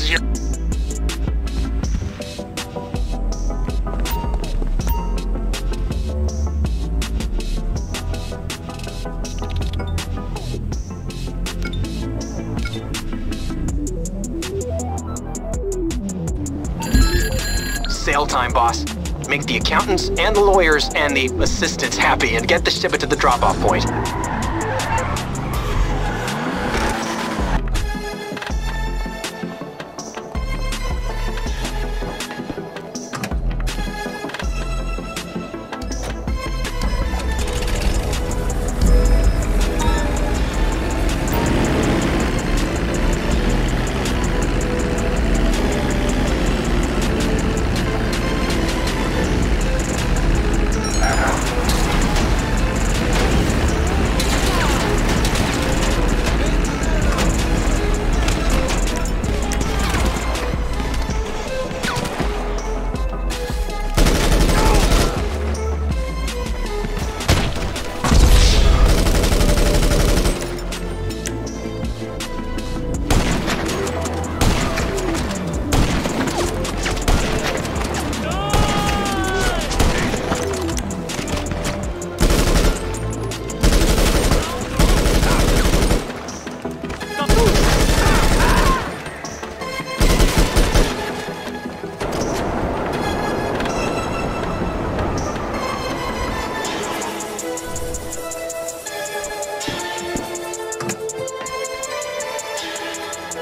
easier. Sale time, boss. Make the accountants and the lawyers and the assistants happy and get the shipment to the drop-off point.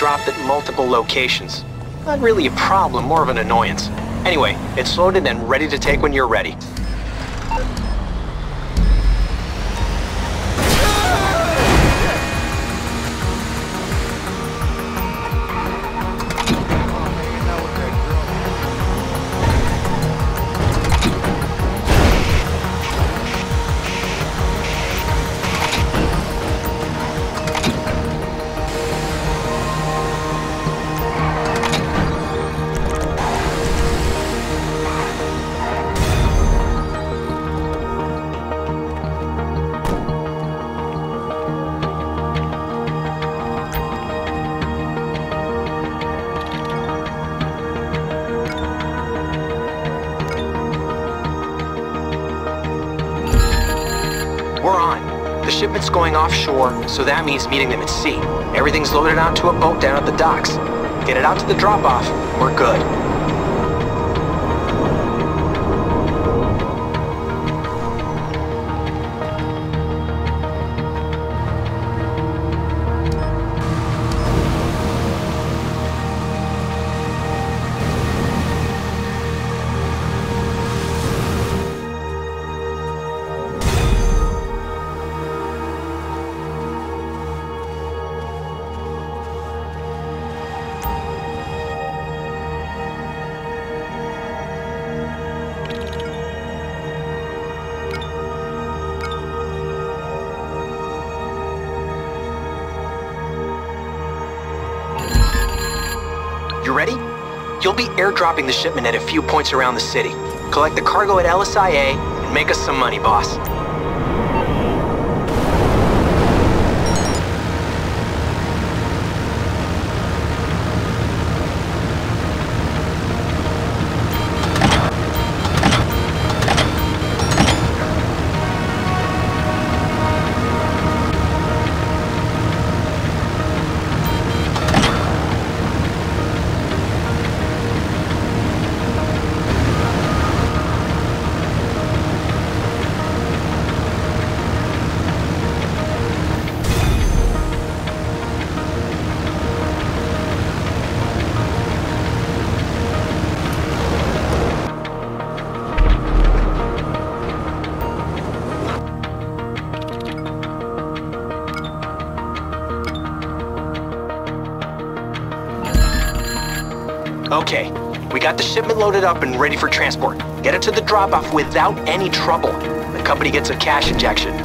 dropped at multiple locations. Not really a problem, more of an annoyance. Anyway, it's loaded and ready to take when you're ready. We're on. The shipment's going offshore, so that means meeting them at sea. Everything's loaded onto a boat down at the docks. Get it out to the drop-off, we're good. You ready? You'll be airdropping the shipment at a few points around the city. Collect the cargo at LSIA and make us some money, boss. Okay, we got the shipment loaded up and ready for transport. Get it to the drop-off without any trouble. The company gets a cash injection.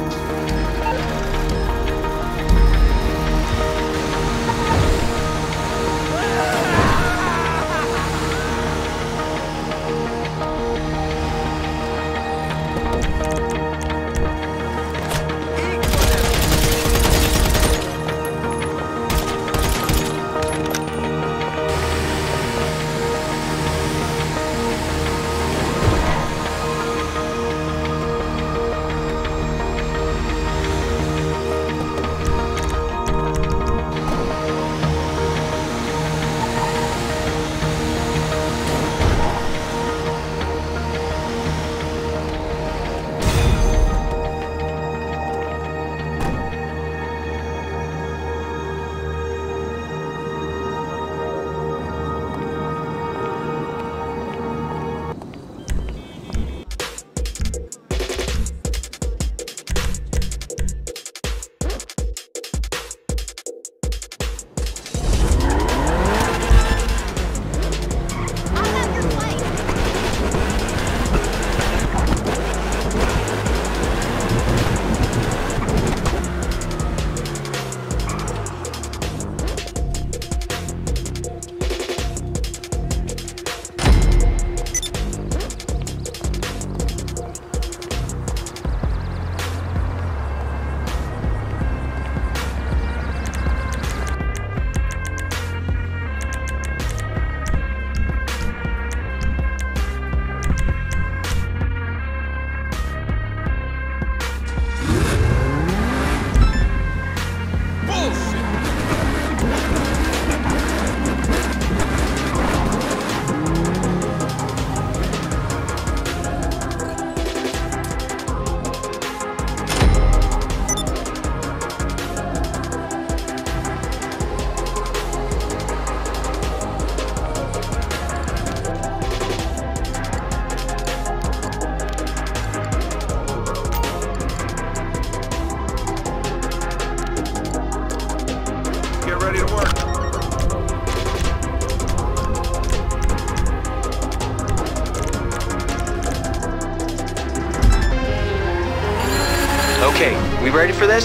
Ready for this?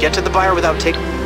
Get to the buyer without taking...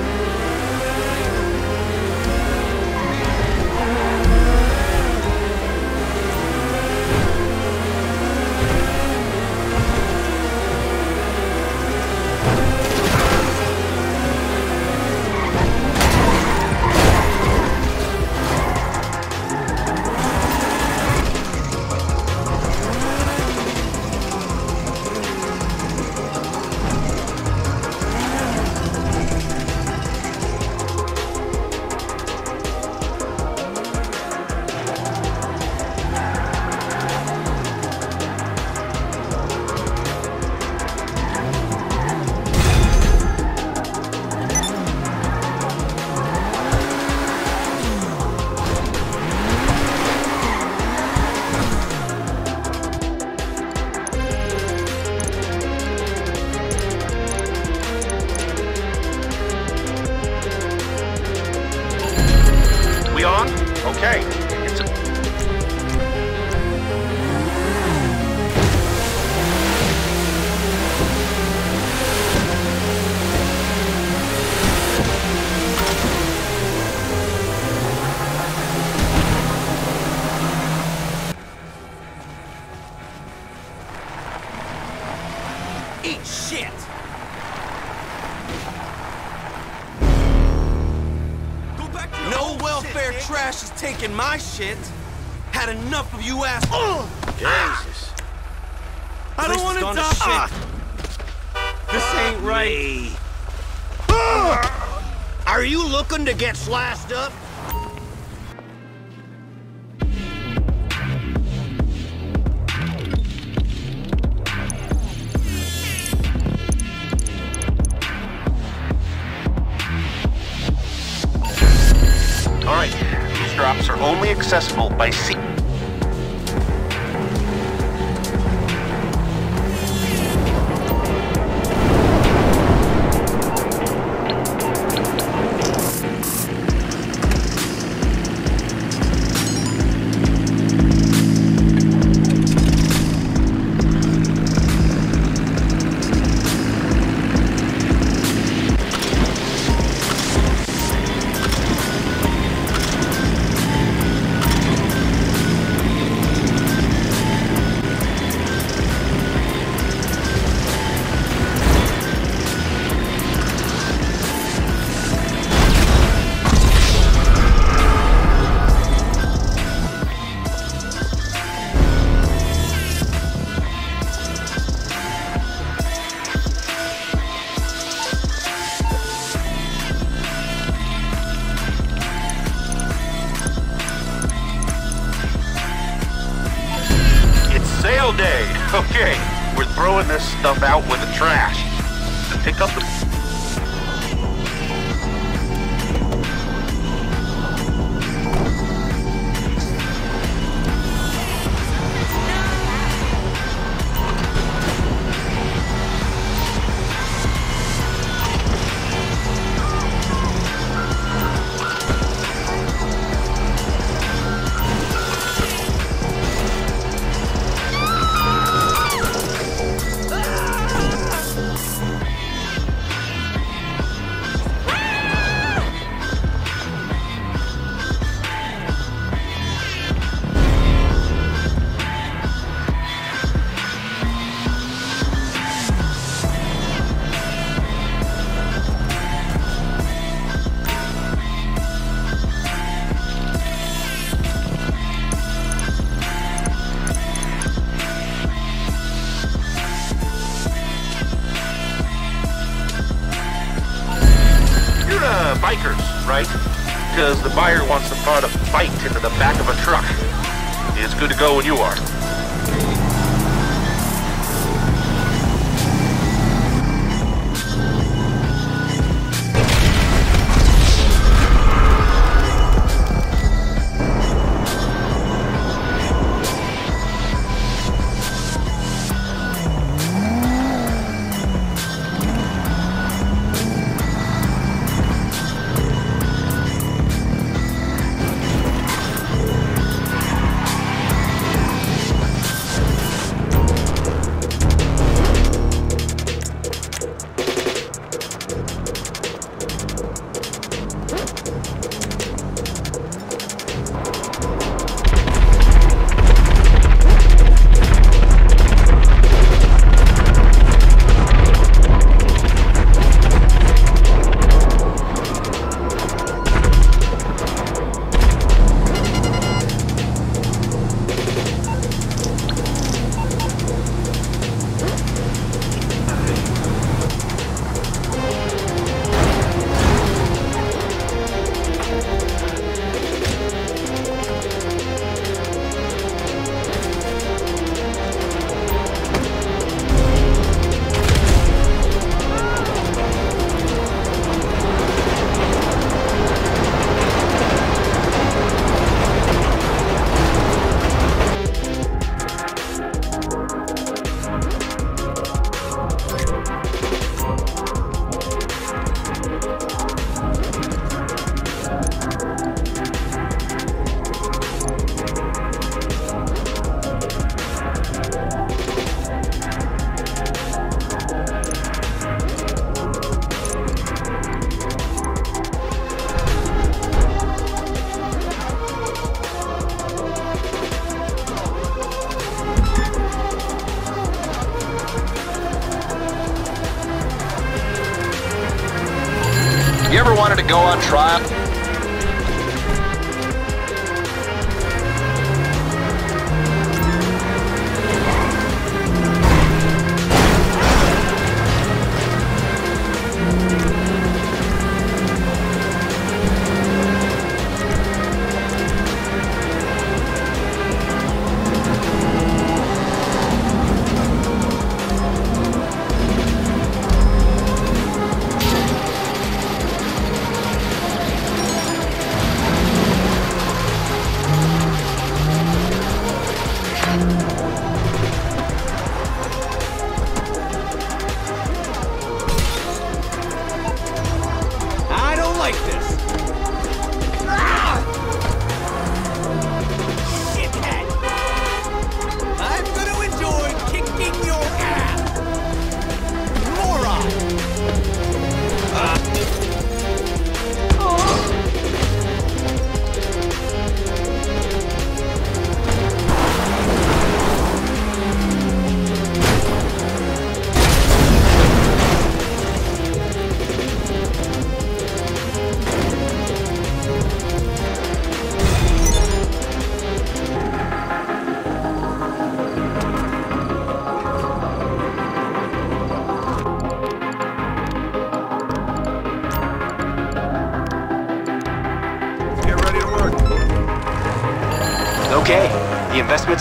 taking my shit. Had enough of you ass. Jesus. I don't want to die. Ah. This ain't right. Ah. Are you looking to get sliced up? Accessible by sea. Trash. Pick up the... right? Because the buyer wants to prod a bite into the back of a truck. It's good to go when you are.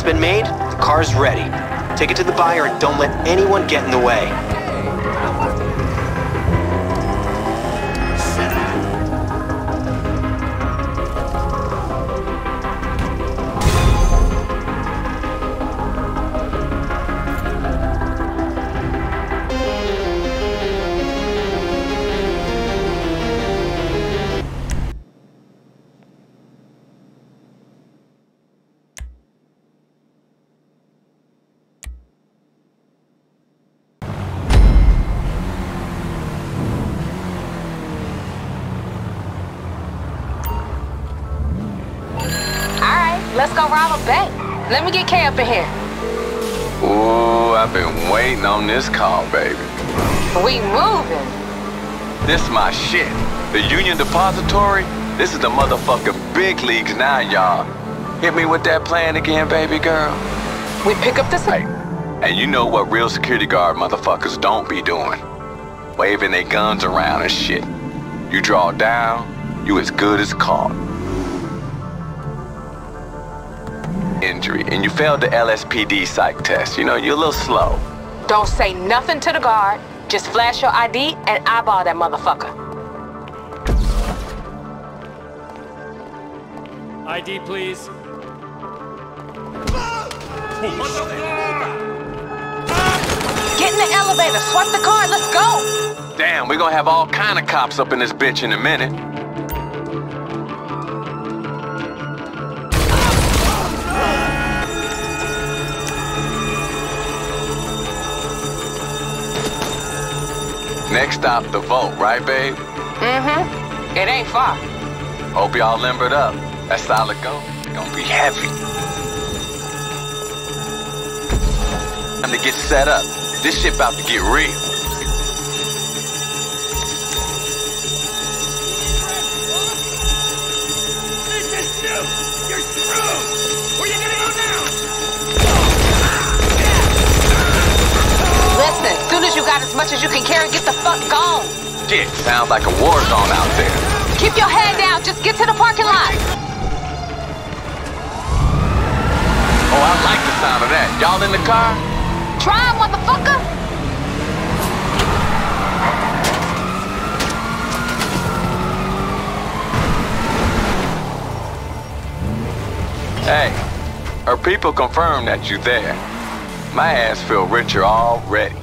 Investment's been made, the car's ready. Take it to the buyer and don't let anyone get in the way. Let me get Kay up in here. Ooh, I've been waiting on this call, baby. We moving. This my shit. The Union Depository? This is the motherfucking big leagues now, y'all. Hit me with that plan again, baby girl. We pick up this. Hey, and you know what real security guard motherfuckers don't be doing? Waving their guns around and shit. You draw down, you as good as caught. Injury, and you failed the LSPD psych test. You know, you're a little slow. Don't say nothing to the guard. Just flash your ID and eyeball that motherfucker. ID, please. Get in the elevator, swipe the card, let's go! Damn, we're gonna have all kind of cops up in this bitch in a minute. Next stop, the vote, right, babe? Mm-hmm. It ain't far. Hope y'all limbered up. That solid gold gonna be heavy. Time to get set up. This shit about to get real. Soon as you got as much as you can carry, get the fuck gone. Shit, sounds like a war zone out there. Keep your head down, just get to the parking lot. Oh, I like the sound of that. Y'all in the car? Try, motherfucker. Hey, her people confirm that you there. My ass feel richer already.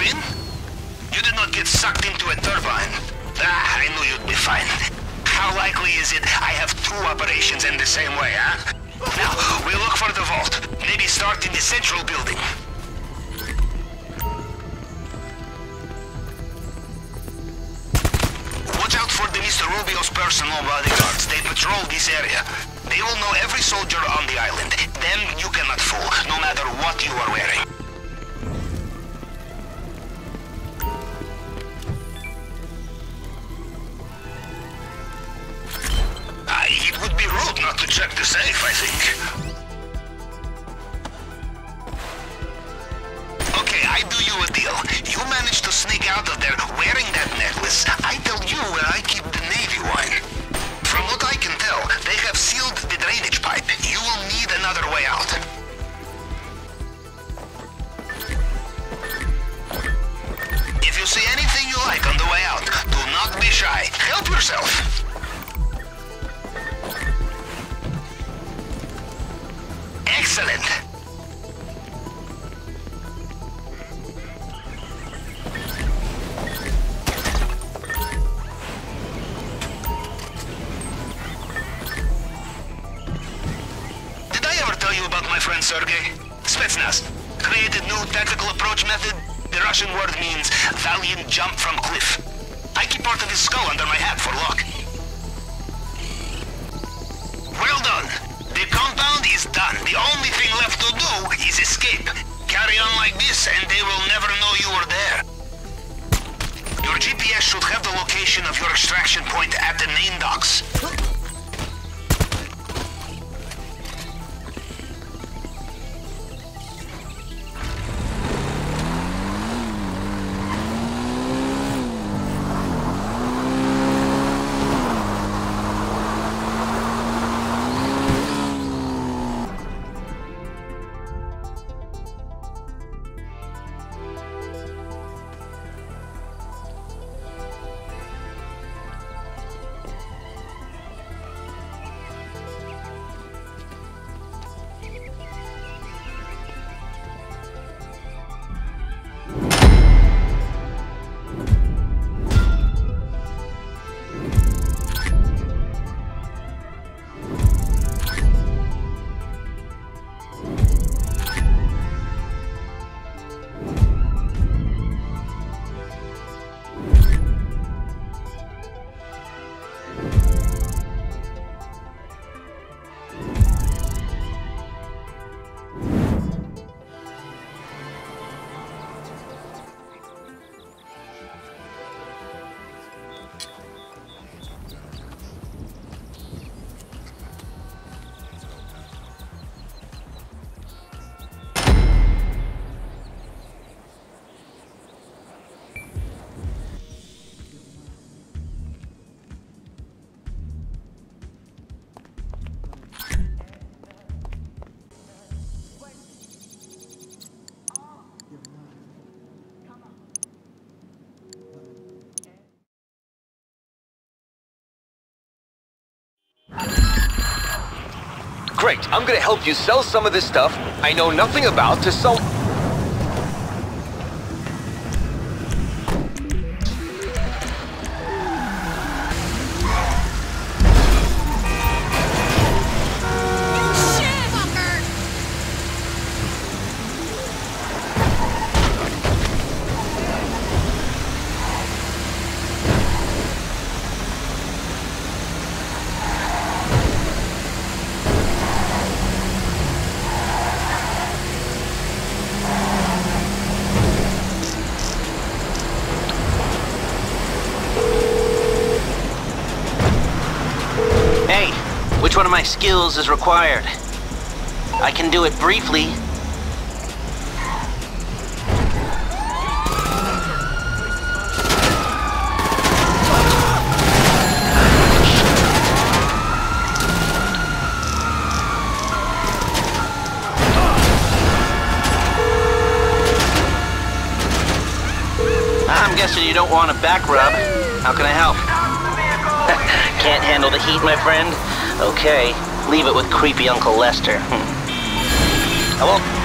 in? You did not get sucked into a turbine. Ah, I knew you'd be fine. How likely is it I have two operations in the same way, huh? Now, we look for the vault. Maybe start in the central building. Watch out for the Mr. Rubio's personal bodyguards. They patrol this area. They will know every soldier on the island. Them you cannot fool, no matter what you are wearing. GPS should have the location of your extraction point at the main docks. Great, I'm gonna help you sell some of this stuff I know nothing about to some... Which one of my skills is required? I can do it briefly. I'm guessing you don't want a back rub. How can I help? Can't handle the heat, my friend. Okay, leave it with creepy Uncle Lester. Hmm. I won't